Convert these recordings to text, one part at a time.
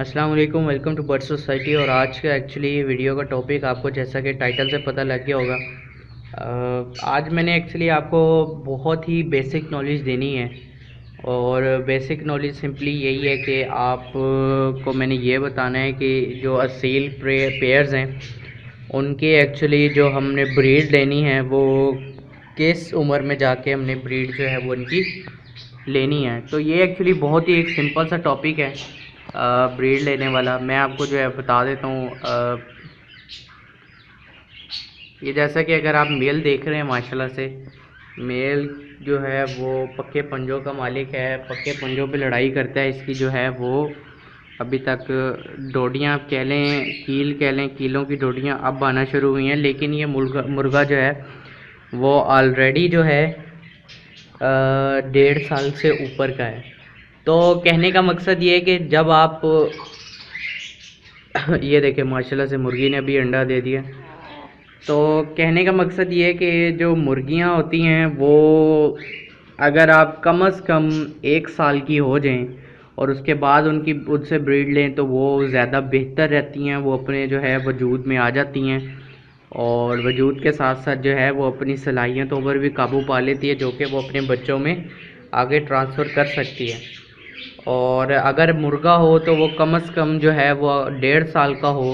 السلام علیکم welcome two broad society اور آج کا ایکچولی ویڈیو کا ٹاپک آپ کو جیسا کہ ٹائٹل سے پتہ لگ گیا ہوگا۔ آج میں نے ایکچولی آپ کو بہت ہی بیسک نالج دینی ہے۔ اور بیسک نالج سمپلی یہی ہے کہ آپ کو میں نے یہ بتانا ہے کہ جو اصیل پیئرز ہیں، ان کے ایکچولی جو ہم نے بریڈ لینی ہے، وہ کس عمر میں جا کے ہم نے بریڈ جو ہے، وہ ان کی لینی ہے۔ تو یہ ایکچولی بہت ہی ایک سمپل سا ٹاپک ہے۔ بریڈ لینے والا۔ میں آپ کو جو ہے بتا دیتا ہوں یہ جیسا کہ اگر آپ میل دیکھ رہے ہیں، ماشاءاللہ سے، میل جو ہے وہ پکے پنجوں کا مالک ہے، پکے پنجوں پہ لڑائی کرتا ہے۔ اس کی جو ہے وہ ابھی تک ڈوڈیاں آپ کہہ لیں، کیل کہہ لیں، کیلوں کی ڈوڈیاں اب آنا شروع ہوئی ہیں۔ لیکن یہ مرغا مرغا جو ہے وہ آلریڈی جو ہے ڈیڑھ سال سے اوپر کا ہے۔ تو کہنے کا مقصد یہ ہے کہ جب آپ یہ دیکھیں، ماشاءاللہ سے مرغی نے ابھی انڈا دے دیا۔ تو کہنے کا مقصد یہ ہے کہ جو مرغیاں ہوتی ہیں، وہ اگر آپ کم از کم ایک سال کی ہو جائیں اور اس کے بعد ان کی ان سے بریڈ لیں، تو وہ زیادہ بہتر رہتی ہیں، وہ اپنے جو ہے وجود میں آ جاتی ہیں۔ اور وجود کے ساتھ ساتھ جو ہے وہ اپنی صلاحیتوں پر بھی قابو پا لیتی ہے، جو کہ وہ اپنے بچوں میں آگے ٹرانسفر کر سکتی ہے۔ اور اگر مرغا ہو تو وہ کم از کم جو ہے وہ ڈیڑھ سال کا ہو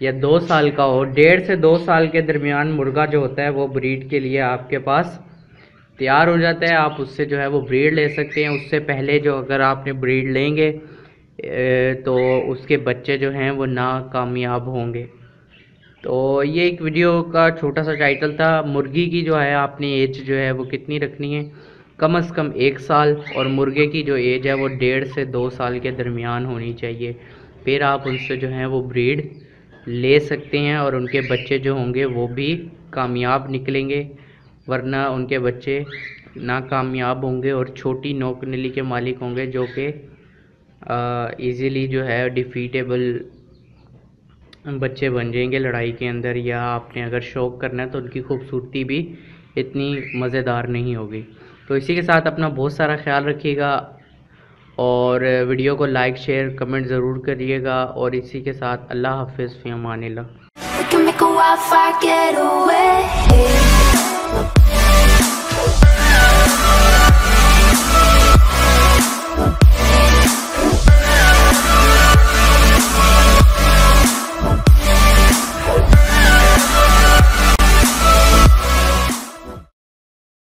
یا دو سال کا ہو۔ ڈیڑھ سے دو سال کے درمیان مرغا جو ہوتا ہے وہ بریڈ کے لیے آپ کے پاس تیار ہو جاتا ہے۔ آپ اس سے جو ہے وہ بریڈ لے سکتے ہیں۔ اس سے پہلے جو اگر آپ نے بریڈ لیں گے تو اس کے بچے جو ہیں وہ ناکامیاب ہوں گے۔ تو یہ ایک ویڈیو کا چھوٹا سا ٹائٹل تھا۔ مرغی کی جو ہے آپ نے ایج جو ہے وہ کتنی رکھنی ہے؟ کم از کم ایک سال اور مرغے کی جو ایج ہے وہ ڈیڑھ سے دو سال کے درمیان ہونی چاہیے۔ پھر آپ ان سے جو ہیں وہ بریڈ لے سکتے ہیں اور ان کے بچے جو ہوں گے وہ بھی کامیاب نکلیں گے، ورنہ ان کے بچے ناکامیاب ہوں گے اور چھوٹی نوک نلی کے مالک ہوں گے جو کہ ایزیلی جو ہے ڈیفیٹیبل بچے بن جائیں گے لڑائی کے اندر، یا آپ نے اگر شوق کرنا ہے تو ان کی خوبصورتی بھی اتنی مزیدار نہیں ہوگی۔ تو اسی کے ساتھ اپنا بہت سارا خیال رکھیے گا اور ویڈیو کو لائک، شیئر، کمنٹ ضرور کریے گا اور اسی کے ساتھ اللہ حافظ، فی امان اللہ۔